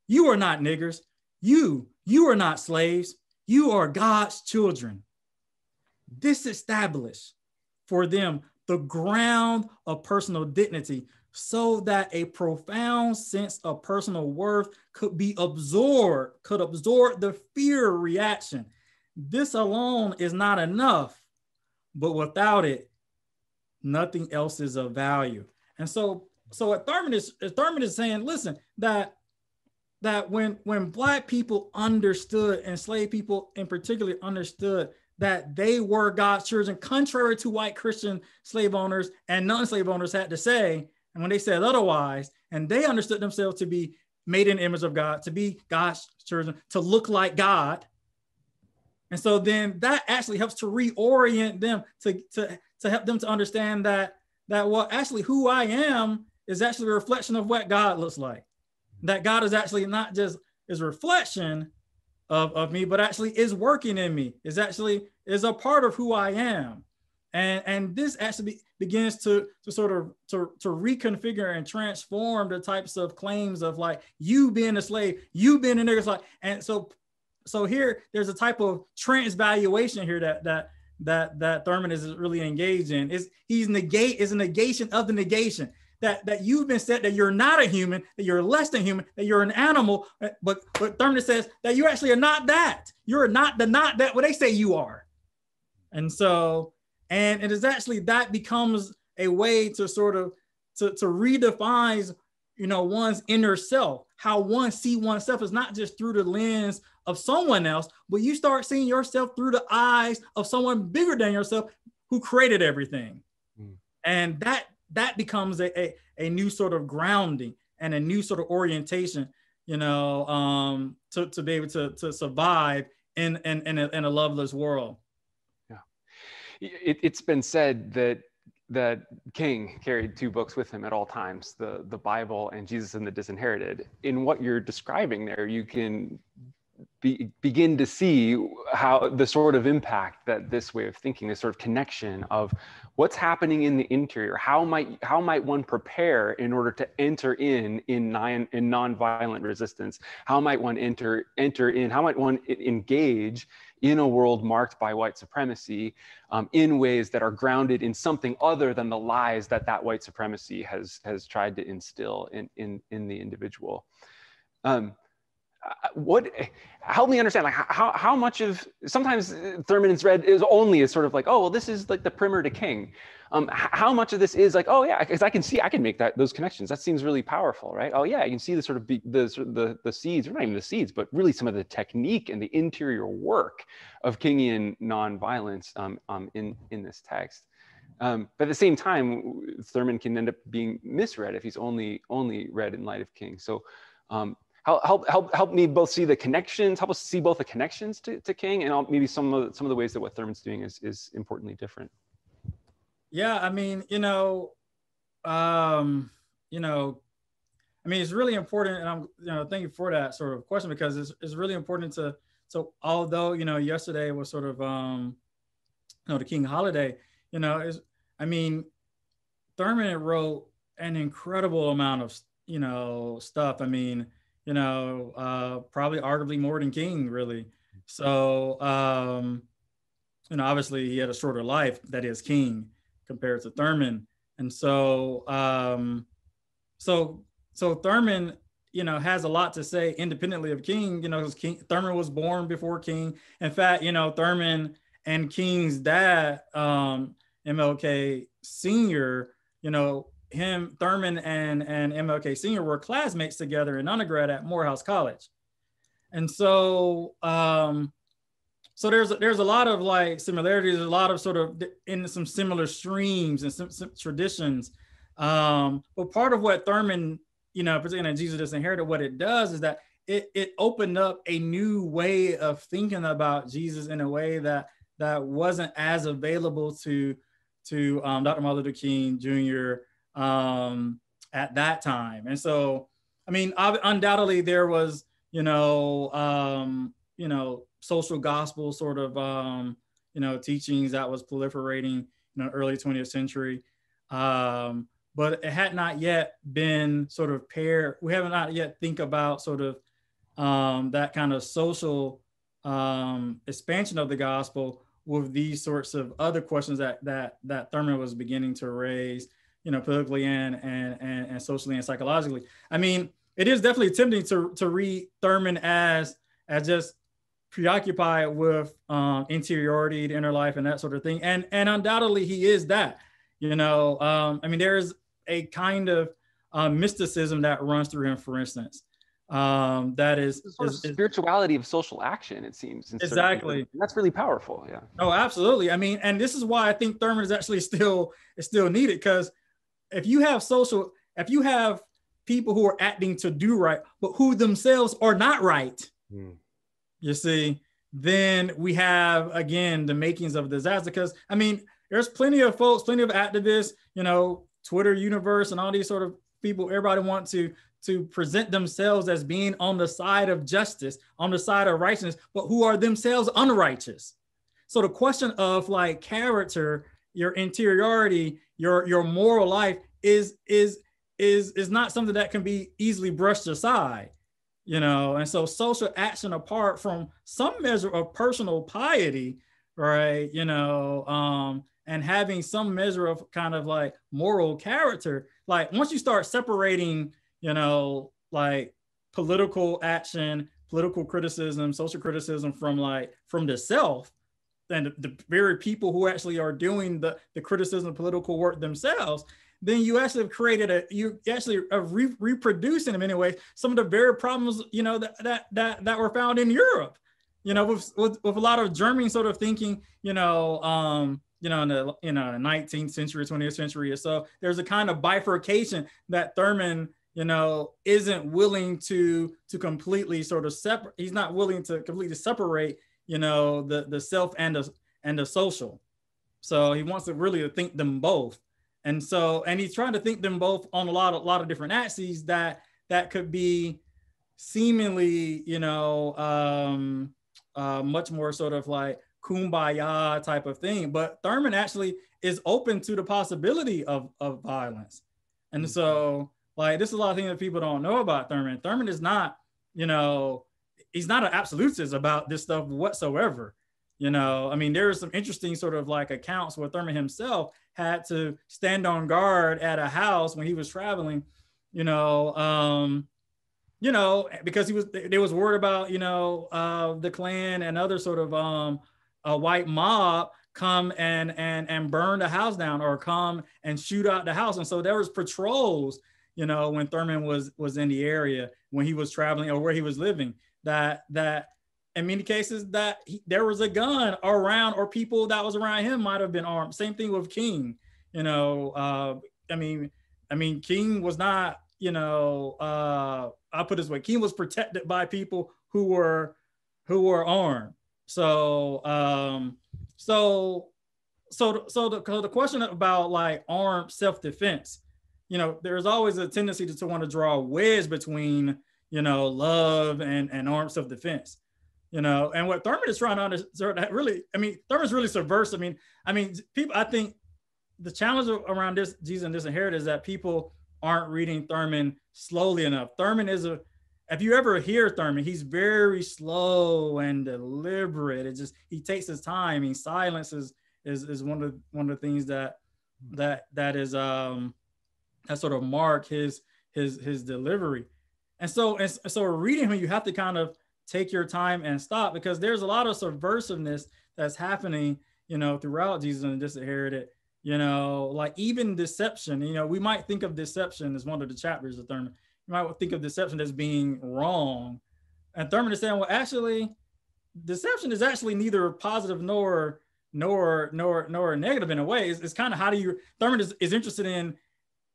you are not niggers. You, you are not slaves. You are God's children. This disestablish for them the ground of personal dignity so that a profound sense of personal worth could be absorbed, could absorb the fear reaction. This alone is not enough, but without it, nothing else is of value. And so, so what Thurman is, Thurman is saying, listen, that that when when black people understood, enslaved people in particular understood that they were God's children, contrary to white Christian slave owners and non-slave owners had to say, and when they said otherwise, and they understood themselves to be made in the image of God, to be God's children, to look like God. And so then that actually helps to reorient them to, to, to help them to understand that that well, actually who I am is actually a reflection of what God looks like. That God is actually not just is a reflection of, of me, but actually is working in me, is actually is a part of who I am. And, and this actually begins to, to sort of to, to reconfigure and transform the types of claims of like you being a slave, you being a nigger like, and so so here there's a type of transvaluation here that that that that Thurman is really engaged in. Is he's negate is a negation of the negation that that you've been said that you're not a human, that you're less than human, that you're an animal. But but Thurman says that you actually are not that. You're not the not that what they say you are. And so and it is actually that becomes a way to sort of to, to redefine you know one's inner self how one see oneself is not just through the lens of someone else but you start seeing yourself through the eyes of someone bigger than yourself who created everything mm. and that that becomes a, a, a, new sort of grounding and a new sort of orientation you know um to, to be able to, to survive in in, in, a, in a loveless world Yeah. it, has been said that that King carried two books with him at all times, the, the Bible and Jesus and the Disinherited. In what you're describing there, you can be, begin to see how the sort of impact that this way of thinking, this sort of connection of what's happening in the interior, how might how might one prepare in order to enter in in non in nonviolent resistance? How might one enter enter in? How might one engage in a world marked by white supremacy um, in ways that are grounded in something other than the lies that that white supremacy has, has tried to instill in, in, in the individual. Um, what help me understand like how, how much of sometimes thurman is read is only is sort of like oh well this is like the primer to king um, how much of this is like, oh yeah, because I can see, I can make that those connections. That seems really powerful, right? Oh yeah, you can see the sort of be, the, the the seeds, or not even the seeds, but really some of the technique and the interior work of Kingian nonviolence um, um, in in this text. Um, but at the same time, Thurman can end up being misread if he's only only read in light of King. So um, help, help, help me both see the connections, help us see both the connections to, to King and maybe some of, the, some of the ways that what Thurman's doing is, is importantly different. Yeah, I mean, you know, um, you know, I mean, it's really important, and I'm, you know, thank you for that sort of question because it's, it's really important to. So, although you know, yesterday was sort of, um, you know, the King holiday, you know, is I mean, Thurman wrote an incredible amount of, you know, stuff. I mean, you know, uh, probably arguably more than King, really. So, um, you know, obviously he had a shorter life that is King compared to Thurman. And so, um, so, so Thurman, you know, has a lot to say independently of King, you know, because King, Thurman was born before King. In fact, you know, Thurman and King's dad, um, MLK Sr., you know, him, Thurman and, and MLK Sr. were classmates together in undergrad at Morehouse College. And so, um, so there's there's a lot of like similarities, a lot of sort of in some similar streams and some, some traditions. Um, but part of what Thurman, you know, particularly Jesus Disinherited, what it does is that it it opened up a new way of thinking about Jesus in a way that that wasn't as available to to um, Dr. Martin Luther King Jr. Um, at that time. And so, I mean, undoubtedly there was, you know, um, you know, social gospel sort of um, you know teachings that was proliferating in the early 20th century. Um, but it had not yet been sort of paired. We have not yet think about sort of um, that kind of social um, expansion of the gospel with these sorts of other questions that that that Thurman was beginning to raise, you know, politically and and and, and socially and psychologically. I mean, it is definitely tempting to to read Thurman as as just preoccupied with um, interiority, the inner life, and that sort of thing. And and undoubtedly he is that. You know, um, I mean, there is a kind of uh, mysticism that runs through him, for instance. Um, that is, sort is, of spirituality of social action. It seems exactly. That's really powerful. Yeah. Oh, absolutely. I mean, and this is why I think Thurman is actually still is still needed because if you have social, if you have people who are acting to do right, but who themselves are not right, mm. you see, then we have again the makings of disaster. Because I mean, there's plenty of folks, plenty of activists, you know, Twitter universe and all these sort of people, everybody want to to present themselves as being on the side of justice, on the side of righteousness, but who are themselves unrighteous. So the question of like character, your interiority, your your moral life is is is is not something that can be easily brushed aside you know? And so social action apart from some measure of personal piety right you know um and having some measure of kind of like moral character like once you start separating you know like political action political criticism social criticism from like from the self and the, the very people who actually are doing the the criticism of political work themselves then you actually have created a you actually are re- reproducing in many ways some of the very problems you know that that that, that were found in Europe. You know, with, with with a lot of German sort of thinking, you know, um, you know, in the you know 19th century, 20th century or so, there's a kind of bifurcation that Thurman, you know, isn't willing to to completely sort of separate. He's not willing to completely separate, you know, the the self and the and the social. So he wants to really think them both. And so, and he's trying to think them both on a lot of a lot of different axes that that could be seemingly, you know, um, uh, much more sort of like kumbaya type of thing. But Thurman actually is open to the possibility of, of violence. And mm-hmm. so, like, this is a lot of things that people don't know about Thurman. Thurman is not, you know, he's not an absolutist about this stuff whatsoever. You know, I mean, there are some interesting sort of like accounts where Thurman himself had to stand on guard at a house when he was traveling, you know, um, you know, because he was there was word about, you know, uh, the Klan and other sort of um, a white mob come and and and burn the house down or come and shoot out the house. And so there was patrols, you know, when Thurman was was in the area when he was traveling or where he was living that that in many cases that he, there was a gun around or people that was around him might have been armed. Same thing with King. You know, uh, I mean, I mean, King was not, you know, uh, I'll put it this way, King was protected by people who were who were armed. So um, so so so the, so the question about like armed self-defense, you know, there's always a tendency to, to want to draw a wedge between, you know, love and, and armed self-defense you know, and what Thurman is trying to understand, really, I mean, Thurman's really subversive. I mean, I mean, people, I think the challenge around this Jesus and this Disinherited is that people aren't reading Thurman slowly enough. Thurman is a, if you ever hear Thurman, he's very slow and deliberate. It just he takes his time. He silence is is, is one of one of the things that that that is um that sort of mark his his his delivery. And so and so reading him, you have to kind of take your time and stop because there's a lot of subversiveness that's happening, you know, throughout Jesus and Disinherited. You know, like even deception, you know, we might think of deception as one of the chapters of Thurman. You might think of deception as being wrong. And Thurman is saying, well, actually, deception is actually neither positive nor nor nor nor negative in a way. It's, it's kind of how do you Thurman is, is interested in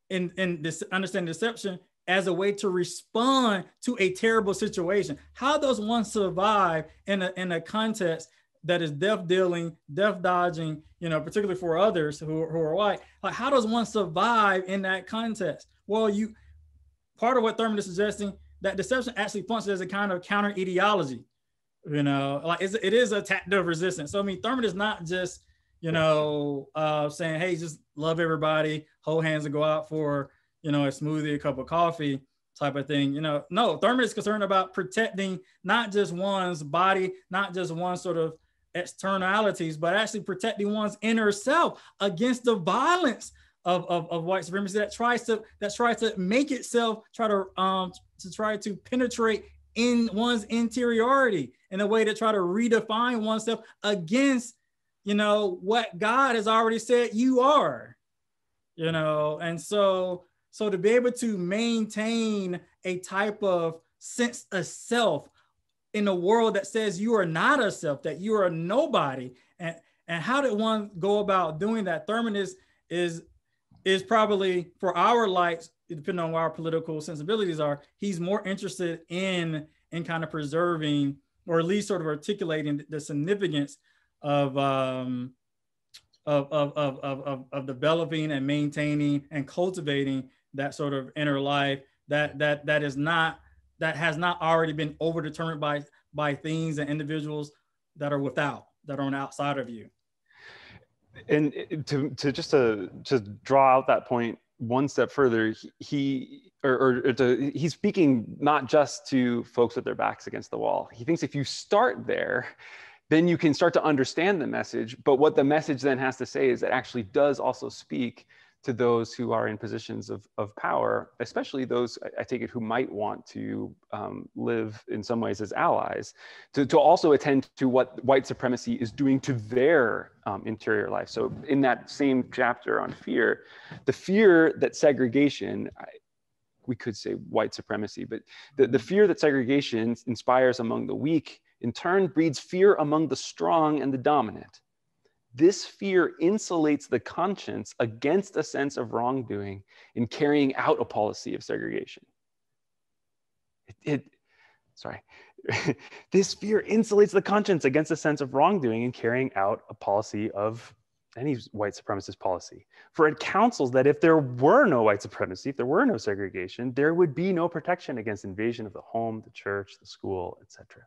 in in this understanding deception as a way to respond to a terrible situation. How does one survive in a, in a context that is death dealing, death dodging, you know, particularly for others who, who are white? Like, how does one survive in that context? Well, you, part of what Thurman is suggesting, that deception actually functions as a kind of counter ideology. You know, like it's, it is a tactic of resistance. So, I mean, Thurman is not just, you know, uh, saying, hey, just love everybody, hold hands and go out for, you know, a smoothie, a cup of coffee type of thing. You know, no, Thurman is concerned about protecting not just one's body, not just one sort of externalities, but actually protecting one's inner self against the violence of, of, of white supremacy that tries to that tries to make itself try to um to try to penetrate in one's interiority in a way to try to redefine oneself against you know what God has already said you are you know and so so to be able to maintain a type of sense of self in a world that says you are not a self, that you are nobody, and and how did one go about doing that? Thurman is is is probably for our lights, depending on what our political sensibilities are, he's more interested in in kind of preserving or at least sort of articulating the significance of um, of, of, of, of, of developing and maintaining and cultivating that sort of inner life that that that is not that has not already been overdetermined by by things and individuals that are without that are on outside of you. And eh, to, to just to to draw out that point one step further he or, or to, he's speaking not just to folks with their backs against the wall. He thinks if you start there then you can start to understand the message but what the message then has to say is it actually does also speak to those who are in positions of, of power, especially those, I, take it, who might want to um, live in some ways as allies, to, to also attend to what white supremacy is doing to their um, interior life. So, in that same chapter on fear, the fear that segregation, I, we could say white supremacy, but the, the fear that segregation inspires among the weak in turn breeds fear among the strong and the dominant. This fear insulates the conscience against a sense of wrongdoing in carrying out a policy of segregation. It, it sorry, *laughs* this fear insulates the conscience against a sense of wrongdoing in carrying out a policy of any white supremacist policy. For it counsels that if there were no white supremacy, if there were no segregation, there would be no protection against invasion of the home, the church, the school, etc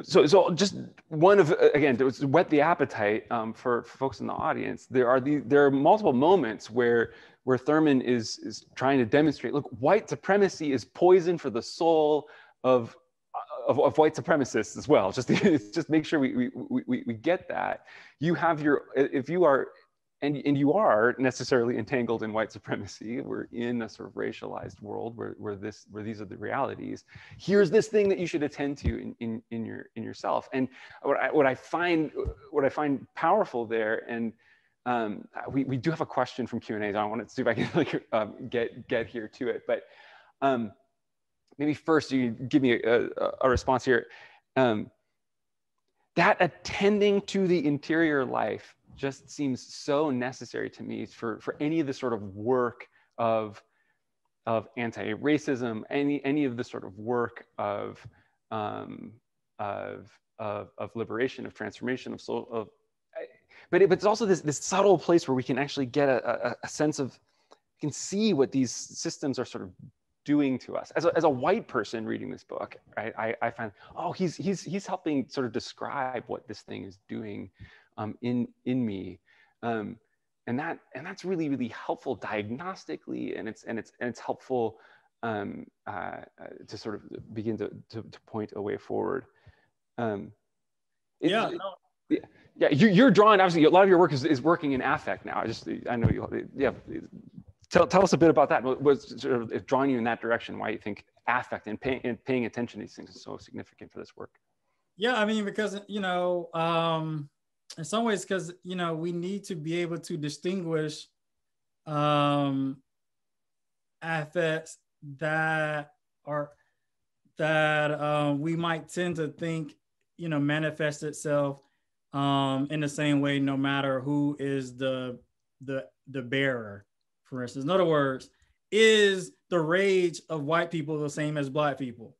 so, so just one of again to whet the appetite um, for, for, folks in the audience. There are the, there are multiple moments where where Thurman is is trying to demonstrate. Look, white supremacy is poison for the soul of of, of white supremacists as well. Just *laughs* just make sure we, we we we get that. You have your if you are and, and you are necessarily entangled in white supremacy. We're in a sort of racialized world where, where this where these are the realities. Here's this thing that you should attend to in, in, in your in yourself. And what I, what I find what I find powerful there, and um, we, we do have a question from Q and A. So I want to see if I can *laughs* like, um, get get here to it. But um, maybe first you give me a, a, a response here. Um, that attending to the interior life just seems so necessary to me for, for any of the sort of work of, of anti-racism, any, any of the sort of work of, um, of, of, of liberation, of transformation, of soul, of, but, it, but it's also this, this subtle place where we can actually get a, a, a sense of, can see what these systems are sort of doing to us. As a, as a white person reading this book, right, I, I find, oh, he's, he's, he's helping sort of describe what this thing is doing um, in in me. Um, and that and that's really really helpful diagnostically and it's and it's and it's helpful um, uh, uh, to sort of begin to, to, to point a way forward. Um, it, yeah, no. yeah yeah you, you're drawing obviously a lot of your work is, is working in affect now. I just i know you yeah. Tell, tell us a bit about that. What's sort of drawing you in that direction why you think affect and, pay, and paying attention to these things is so significant for this work? Yeah i mean because you know um in some ways because you know we need to be able to distinguish um affects that are that um, we might tend to think you know manifest itself um, in the same way no matter who is the the the bearer for instance. In other words is the rage of white people the same as black people?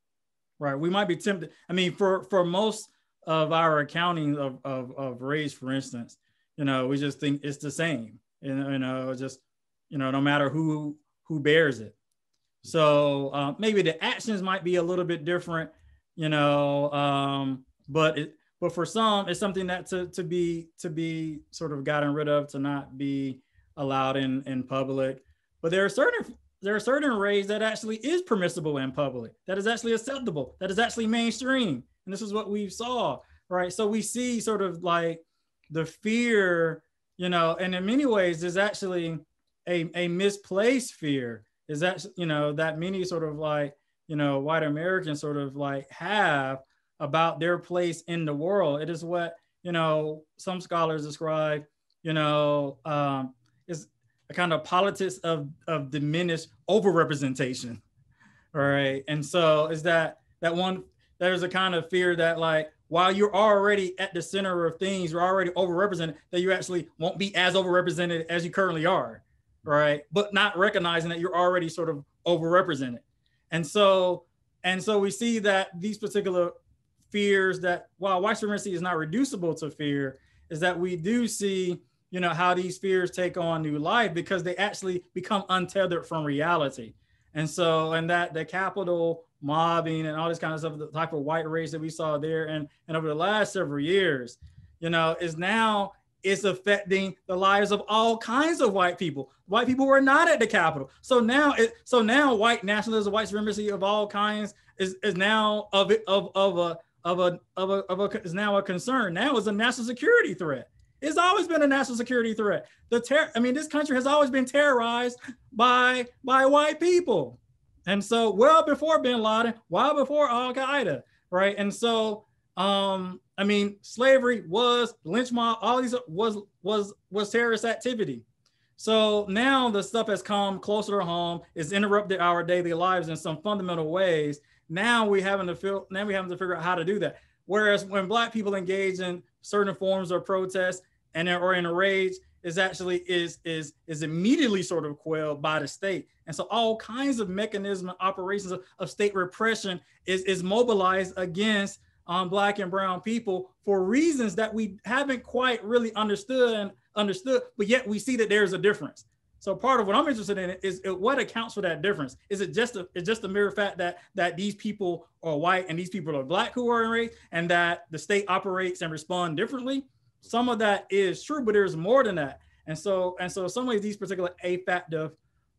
Right? We might be tempted i mean for for most of our accounting of, of, of race, for instance, you know, we just think it's the same. You know, you know just, you know, no matter who who bears it. So uh, maybe the actions might be a little bit different, you know, um, but it, but for some, it's something that to, to be to be sort of gotten rid of, to not be allowed in in public. But there are certain there are certain race that actually is permissible in public, that is actually acceptable, that is actually mainstream. And this is what we saw, right? So we see sort of like the fear, you know, and in many ways, there's actually a, a misplaced fear. Is that, you know, that many sort of like, you know, white Americans sort of like have about their place in the world. It is what, you know, some scholars describe, you know, um, is a kind of politics of, of diminished overrepresentation. Right. And so is that that one there's a kind of fear that like while you're already at the center of things, you're already overrepresented, that you actually won't be as overrepresented as you currently are, right? But not recognizing that you're already sort of overrepresented. And so, and so we see that these particular fears that while white supremacy is not reducible to fear, is that we do see, you know, how these fears take on new life because they actually become untethered from reality. And so, and that the Capitol mobbing and all this kind of stuff, the type of white race that we saw there and, and over the last several years, you know, is now it's affecting the lives of all kinds of white people. White people were not at the Capitol. So now it so now white nationalism, white supremacy of all kinds is, is now of it of of a of a of a of a is now a concern. Now is a national security threat. It's always been a national security threat. The ter- I mean, this country has always been terrorized by by white people. And so, well before bin Laden, well before Al Qaeda, right? And so, um, I mean, slavery was lynch mob, all these was was was terrorist activity. So now the stuff has come closer to home, it's interrupted our daily lives in some fundamental ways. Now we having to feel now we having to figure out how to do that. Whereas when black people engage in certain forms of protest and or in a rage, is actually is is is immediately sort of quelled by the state. And so all kinds of mechanism and operations of, of state repression is is mobilized against um, black and brown people for reasons that we haven't quite really understood and understood but yet we see that there's a difference. So part of what i'm interested in is what accounts for that difference? Is it just a it's just a mere fact that that these people are white and these people are black who are in race and that the state operates and respond differently some of that is true, but there's more than that. And so, and so, in some ways, these particular affective,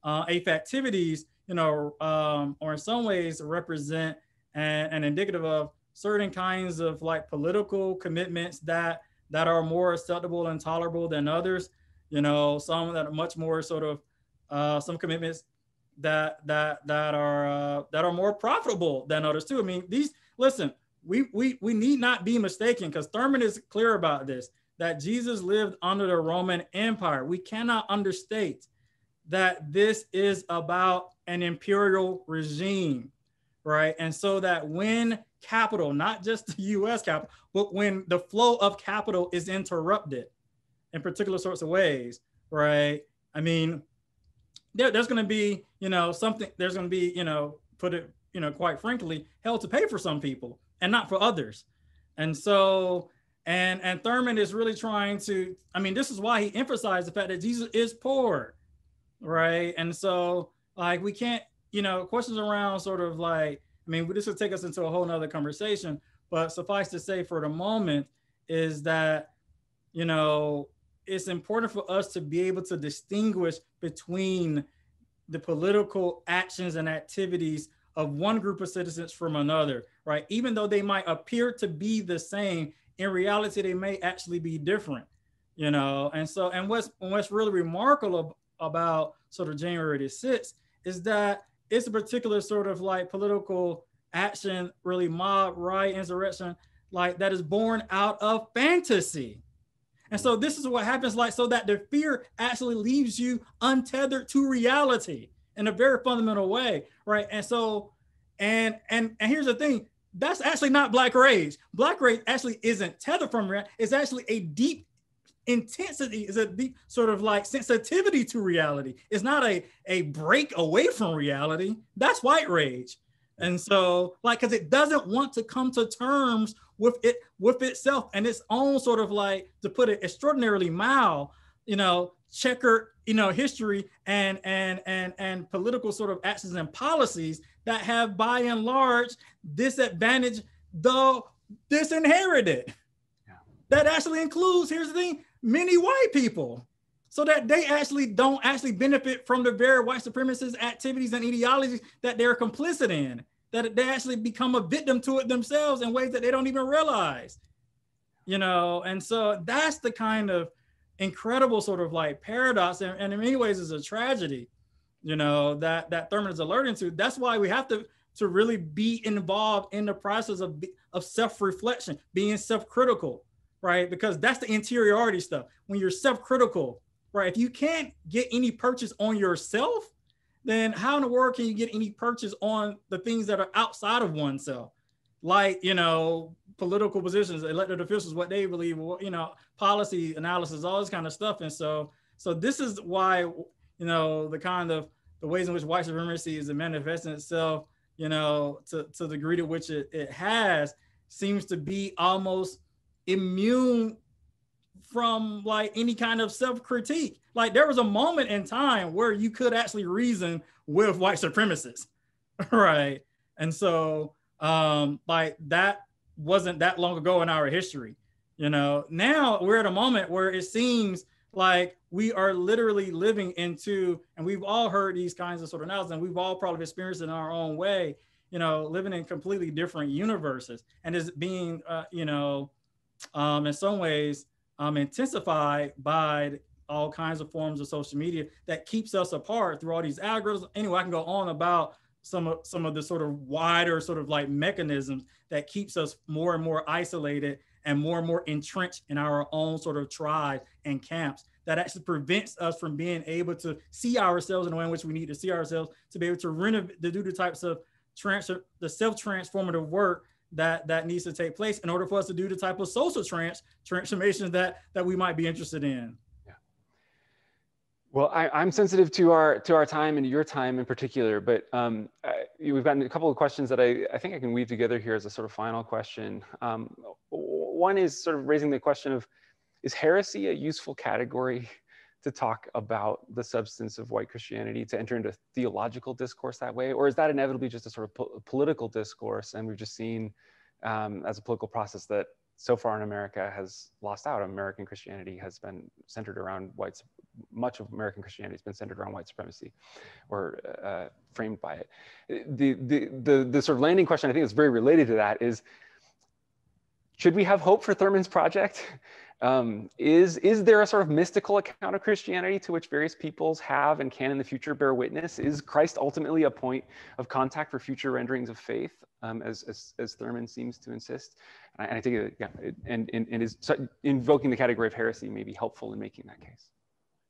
uh, affectivities, you know, um, or in some ways represent and, and indicative of certain kinds of like political commitments that that are more acceptable and tolerable than others. You know, some that are much more sort of uh, some commitments that that that are uh, that are more profitable than others too. I mean, these listen, we we we need not be mistaken because Thurman is clear about this that Jesus lived under the Roman Empire. We cannot understate that this is about an imperial regime, right? And so that when capital, not just the US capital, but when the flow of capital is interrupted in particular sorts of ways, right? I mean, there, there's going to be, you know, something, there's going to be, you know, put it, you know, quite frankly, hell to pay for some people and not for others. And so, and and Thurman is really trying to, I mean, this is why he emphasized the fact that Jesus is poor, right? And so, like, we can't, you know, questions around sort of like, I mean, this would take us into a whole nother conversation, but suffice to say for the moment is that, you know, it's important for us to be able to distinguish between the political actions and activities of one group of citizens from another, right? Even though they might appear to be the same, in reality, they may actually be different, you know? And so, and what's, what's really remarkable about sort of January the 6th is that it's a particular sort of like political action, really mob, riot, insurrection, like that is born out of fantasy. And so this is what happens like so that the fear actually leaves you untethered to reality in a very fundamental way, right? And so, and and and here's the thing: that's actually not black rage. Black rage actually isn't tethered from reality. It's actually a deep intensity, is a deep sort of like sensitivity to reality. It's not a a break away from reality. That's white rage. And so, like, because it doesn't want to come to terms with it with itself and its own sort of like, to put it extraordinarily mild, you know, checker you know history and and and and political sort of actions and policies that have by and large disadvantaged the disinherited. Yeah. that actually includes here's the thing many white people. So that they actually don't actually benefit from the very white supremacist activities and ideologies that they're complicit in that they actually become a victim to it themselves in ways that they don't even realize you know, and so that's the kind of incredible sort of like paradox, and, and in many ways is a tragedy, you know, that that Thurman is alerting to. That's why we have to to really be involved in the process of of self-reflection, being self-critical, right? Because that's the interiority stuff. When you're self-critical, right? If you can't get any purchase on yourself, then how in the world can you get any purchase on the things that are outside of oneself? Like, you know, political positions, elected officials, what they believe, you know, policy analysis, all this kind of stuff. And so, so this is why, you know, the kind of the ways in which white supremacy is manifesting itself, you know, to, to the degree to which it, it has, seems to be almost immune from like any kind of self-critique. Like there was a moment in time where you could actually reason with white supremacists, *laughs* right? And so um like that wasn't that long ago in our history. You know, now we're at a moment where it seems like we are literally living into, and we've all heard these kinds of sort of analysis, and we've all probably experienced in our own way, you know, living in completely different universes and is being, uh, you know, um, in some ways um, intensified by all kinds of forms of social media that keeps us apart through all these algorithms. Anyway, I can go on about some of some of the sort of wider sort of like mechanisms that keeps us more and more isolated and more and more entrenched in our own sort of tribe and camps that actually prevents us from being able to see ourselves in the way in which we need to see ourselves to be able to renovate to do the types of transfer the self-transformative work that that needs to take place in order for us to do the type of social trans transformations that that we might be interested in well, I, am sensitive to our to our time and your time in particular, but um, I, we've gotten a couple of questions that I, I think I can weave together here as a sort of final question. Um, one is sort of raising the question of, is heresy a useful category to talk about the substance of white Christianity, to enter into theological discourse that way? Or is that inevitably just a sort of po political discourse? And we've just seen um, as a political process that so far in America has lost out. American Christianity has been centered around white much of American Christianity has been centered around white supremacy or uh, framed by it. The, the, the, the sort of landing question I think is very related to that is, should we have hope for Thurman's project? Um, is, is there a sort of mystical account of Christianity to which various peoples have and can in the future bear witness? Is Christ ultimately a point of contact for future renderings of faith, um, as, as, as, Thurman seems to insist? And I, and I think, yeah, it, and, and, and is invoking the category of heresy may be helpful in making that case.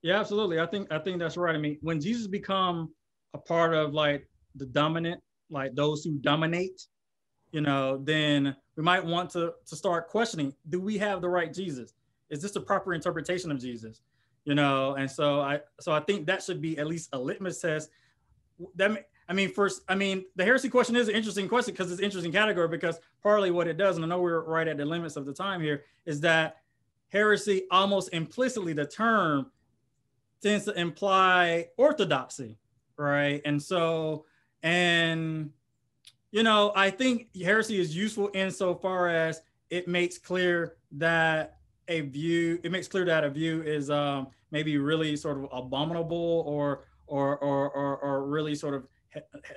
Yeah, absolutely. I think I think that's right. I mean, when Jesus become a part of like the dominant, like those who dominate, you know, then we might want to to start questioning: Do we have the right Jesus? Is this a proper interpretation of Jesus? You know, and so I so I think that should be at least a litmus test. That I mean, first, I mean, the heresy question is an interesting question because it's an interesting category because partly what it does, and I know we're right at the limits of the time here, is that heresy almost implicitly the term tends to imply orthodoxy, right? And so, and you know, I think heresy is useful insofar as it makes clear that a view, it makes clear that a view is um, maybe really sort of abominable or or or or, or really sort of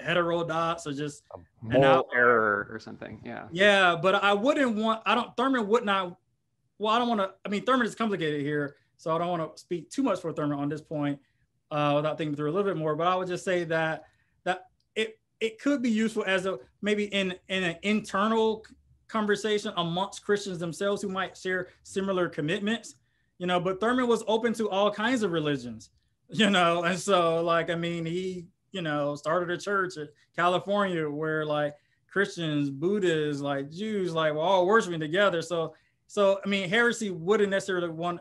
heterodox or just a moral error or something. Yeah. Yeah, but I wouldn't want. I don't. Thurman would not. Well, I don't want to. I mean, Thurman is complicated here, so I don't want to speak too much for Thurman on this point uh, without thinking through a little bit more. But I would just say that that it it could be useful as a maybe in in an internal conversation amongst Christians themselves who might share similar commitments. You know, but Thurman was open to all kinds of religions. *laughs* You know, and so like I mean he you know started a church in California where like Christians, Buddhists, like Jews, like were all worshiping together. So so I mean heresy wouldn't necessarily want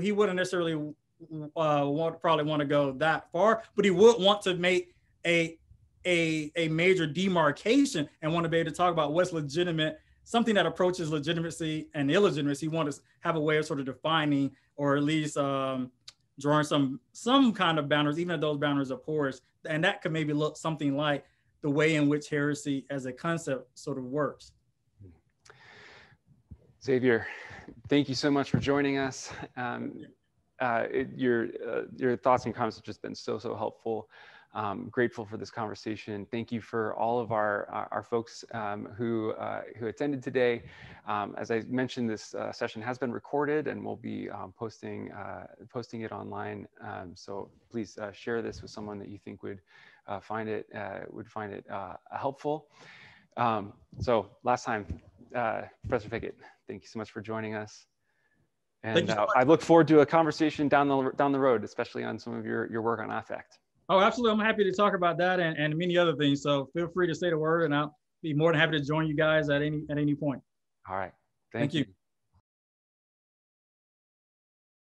he wouldn't necessarily uh, want, probably want to go that far, but he would want to make a a a major demarcation and want to be able to talk about what's legitimate, something that approaches legitimacy and illegitimacy. He wants to have a way of sort of defining or at least um, drawing some some kind of boundaries, even if those boundaries are porous, and that could maybe look something like the way in which heresy as a concept sort of works. Xavier, thank you so much for joining us. Um, uh, it, your uh, your thoughts and comments have just been so so helpful. um, grateful for this conversation. Thank you for all of our, our, our folks um, who, uh, who attended today. Um, as I mentioned, this uh, session has been recorded and we'll be um, posting, uh, posting it online. Um, so please uh, share this with someone that you think would uh, find it, uh, would find it helpful. Um, so last time, Uh, Professor Pickett, thank you so much for joining us. And so uh, I look forward to a conversation down the, down the road, especially on some of your, your work on affect. Oh, absolutely. I'm happy to talk about that and, and many other things. So feel free to say the word and I'll be more than happy to join you guys at any at any point. All right. Thank, Thank you. you.